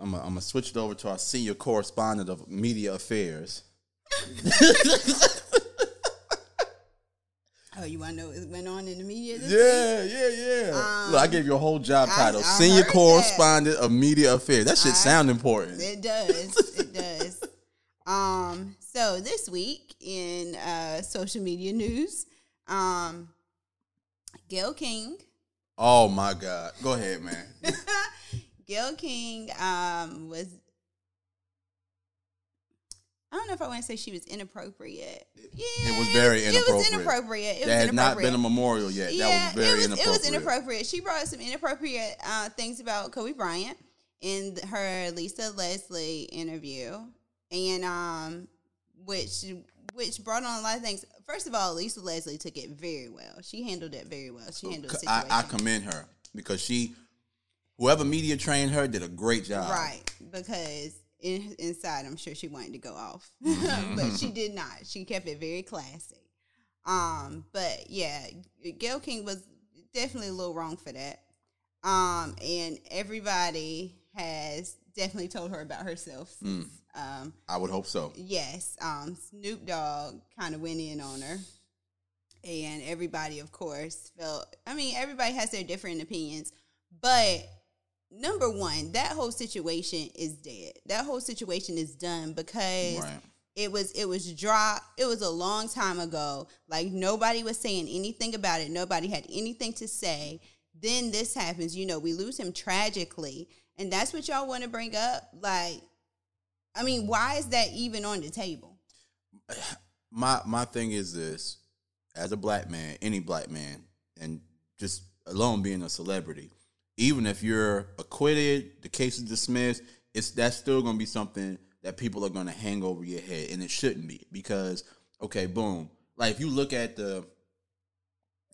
I'm gonna I'm switch it over to our senior correspondent of media affairs. Oh, you want to know what went on in the media? This Yeah, yeah, yeah. Look, I gave you a whole job Um, I- title, I senior heard that. correspondent of media affairs. That shit I- sound important. It does. it does. Um, so this week in uh, social media news, um, Gayle King, Oh my god, go ahead, man. Gayle King um, was. I don't know if I want to say she was inappropriate. Yeah, it was very It was inappropriate. inappropriate. It there had not been a memorial yet. yeah, that was very it was, inappropriate. It was inappropriate. She brought up some inappropriate uh, things about Kobe Bryant in her Lisa Leslie interview, and um, which which brought on a lot of things. First of all, Lisa Leslie took it very well. She handled it very well. She handled the I. I commend her because she, whoever media trained her, did a great job. Right, because in, inside, I'm sure she wanted to go off, Mm-hmm. but she did not. She kept it very classy. Um, but yeah, Gayle King was definitely a little wrong for that. Um, and everybody has definitely told her about herself. Mm. Um, I would hope so. yes, um, Snoop Dogg kind of went in on her. And everybody, of course, felt. I mean, everybody has their different opinions, but number one, that whole situation is dead. That whole situation is done because Right. it was it was dropped. It was a long time ago. Like nobody was saying anything about it. Nobody had anything to say. Then this happens. You know, we lose him tragically, and that's what y'all want to bring up. Like, I mean, why is that even on the table? My my thing is this: as a black man, any black man, and just alone being a celebrity, even if you're acquitted, the case is dismissed, it's that's still gonna be something that people are gonna hang over your head, and it shouldn't be because okay, boom. Like if you look at the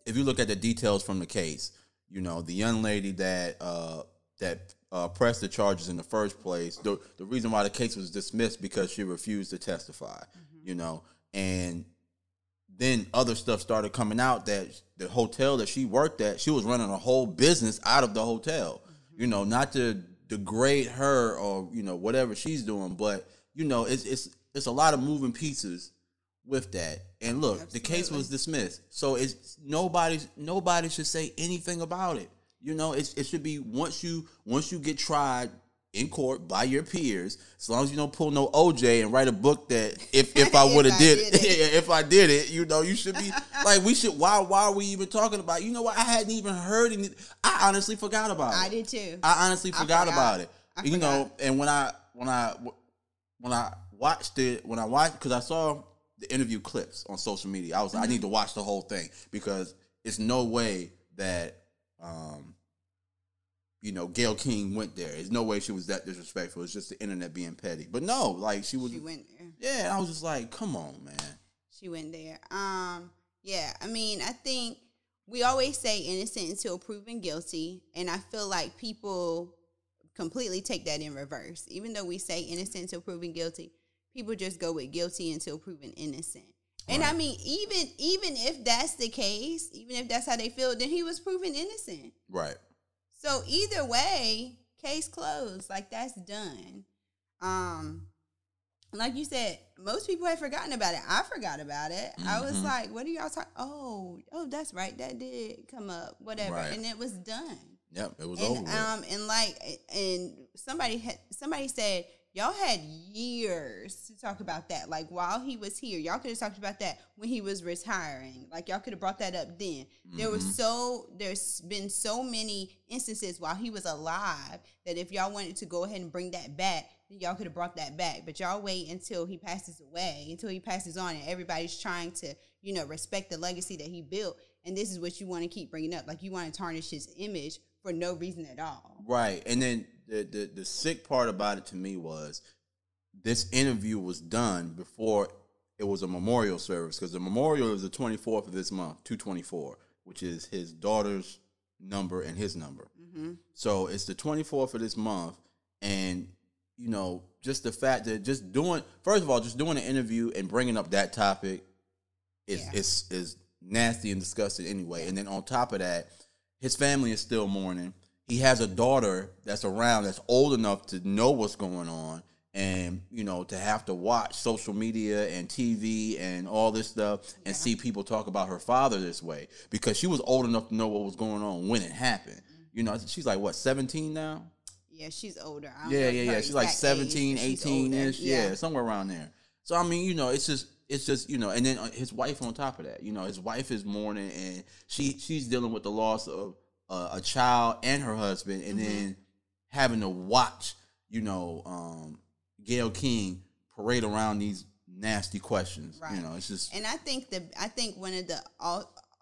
if you look at the details from the case, you know the young lady that uh, that uh, pressed the charges in the first place. The the reason why the case was dismissed because she refused to testify. You know, and then other stuff started coming out that the hotel that she worked at, she was running a whole business out of the hotel. You know, not to degrade her or you know whatever she's doing, but you know it's it's it's a lot of moving pieces with that. And look, the case was dismissed, so it's nobody nobody should say anything about it. You know, it's, it should be once you once you get tried in court by your peers, as long as you don't pull no OJ and write a book that if if I would have did, did it. if I did it, you know, you should be like we should. Why why are we even talking about? You know what? I hadn't even heard any. I honestly forgot about it. I did too. I honestly I forgot, forgot. about it. I you know, and when I when I when I watched it, when I watched because I saw the interview clips on social media, I was like, I need Mm-hmm. to watch the whole thing because it's no way that um you know Gayle King went there. There's no way she was that disrespectful. It's just the internet being petty. But no, like she was. she went there. yeah, I was just like, come on, man. She went there. Um, yeah, I mean, I think we always say innocent until proven guilty, and I feel like people completely take that in reverse. Even though we say innocent until proven guilty, people just go with guilty until proven innocent. And I mean, even even if that's the case, even if that's how they feel, then he was proven innocent. Right. So either way, case closed. Like that's done. Um, like you said, most people had forgotten about it. I forgot about it. I was Mhm. like, "What are y'all talking? Oh, oh, that's right. That did come up. Whatever, Right. and it was done. Yep. It was over. And with. um, and like, and somebody had somebody said y'all had years to talk about that. Like while he was here, y'all could have talked about that when he was retiring. Like y'all could have brought that up then. There Mm-hmm. was so there's been so many instances while he was alive that if y'all wanted to go ahead and bring that back, then y'all could have brought that back. But y'all wait until he passes away, until he passes on, and everybody's trying to you know respect the legacy that he built. And this is what you want to keep bringing up. Like you want to tarnish his image for no reason at all. Right. And then the, the the sick part about it to me was this interview was done before it was a memorial service because the memorial is the 24th of this month, 224, which is his daughter's number and his number. Mm-hmm. So it's the 24th of this month and you know, just the fact that just doing first of all, just doing an interview and bringing up that topic is Yeah. is is nasty and disgusting anyway. And then on top of that, his family is still mourning. He has a daughter that's around that's old enough to know what's going on and you know to have to watch social media and TV and all this stuff and see people talk about her father this way because she was old enough to know what was going on when it happened. You know, she's like what 17 now? Yeah, she's older. Yeah, yeah, yeah. She's like exact 17, age, 18 older. ish. Yeah. somewhere around there. So I mean, you know, it's just it's just, you know, and then uh, his wife on top of that. You know, his wife is mourning and she she's dealing with the loss of uh, a child and her husband and Mm-hmm. then having to watch, you know, um Gayle King parade around these nasty questions. You know, it's just And I think the I think one of the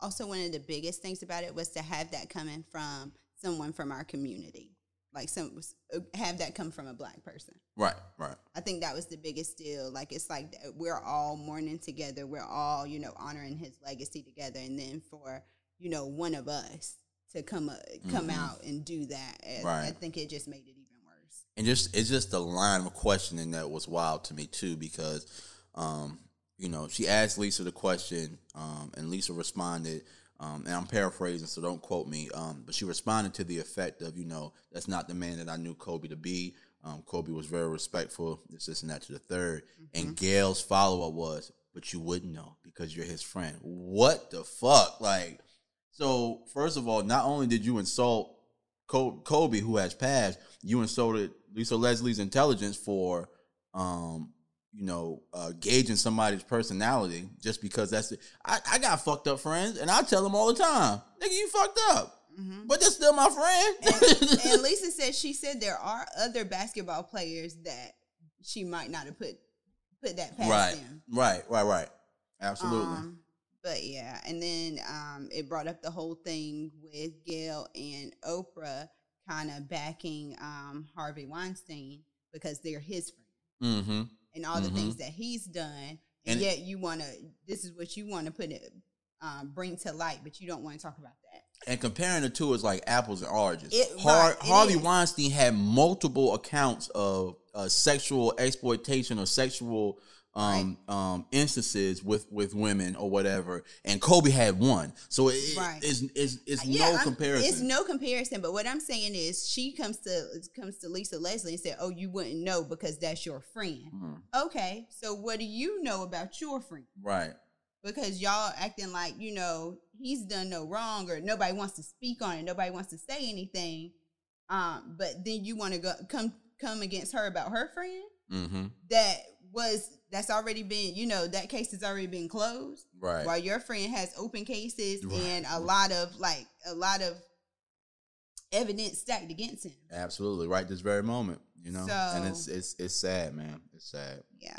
also one of the biggest things about it was to have that coming from someone from our community, like some uh, have that come from a black person. right, right. I think that was the biggest deal. Like it's like we're all mourning together. We're all you know honoring his legacy together, and then for you know one of us to come uh, come Mhm. out and do that, I- I think it just made it even worse. and just it's just the line of questioning that was wild to me too because um you know she asked lisa the question um and lisa responded um and i'm paraphrasing so don't quote me um but she responded to the effect of you know that's not the man that i knew kobe to be. Um kobe was very respectful this this and that to the 3rd and gayle's follow-up was but you wouldn't know because you're his friend. What the fuck? Like so first of all not only did you insult Kobe, who has passed, you insulted Lisa Leslie's intelligence for, um, you know, uh, gauging somebody's personality just because that's it. I, I got fucked up friends, and I tell them all the time, nigga, you fucked up, Mhm. but they're still my friend. and Lisa said she said there are other basketball players that she might not have put put that past right, them. right, right, right. Absolutely. Um, but yeah, and then um, it brought up the whole thing with Gayle and Oprah kind of backing um, Harvey Weinstein because they're his friend mm-hmm. and all the Mhm. things that he's done, and, And- yet you want to. This is what you want to put it, um, bring to light, but you don't want to talk about that. And comparing the two is like apples and oranges. It- Har- right, Harvey is. Weinstein had multiple accounts of uh, sexual exploitation or sexual um, um, instances with, with women or whatever, and Kobe had one. So it, Right. it's, it's, it's Yeah, no I'm- comparison. It's no comparison. But what I'm saying is, she comes to comes to Lisa Leslie and said, "Oh, you wouldn't know because that's your friend." Mhm. Okay, so what do you know about your friend? Right. Because y'all acting like you know he's done no wrong, or nobody wants to speak on it, nobody wants to say anything. Um, but then you want to go come come against her about her friend Mm-hmm. that was that's already been you know that case has already been closed Right. while your friend has open cases Right. and a lot of like a lot of evidence stacked against him. Absolutely. Right this very moment. You know? and it's it's it's sad, man. It's sad. Yeah.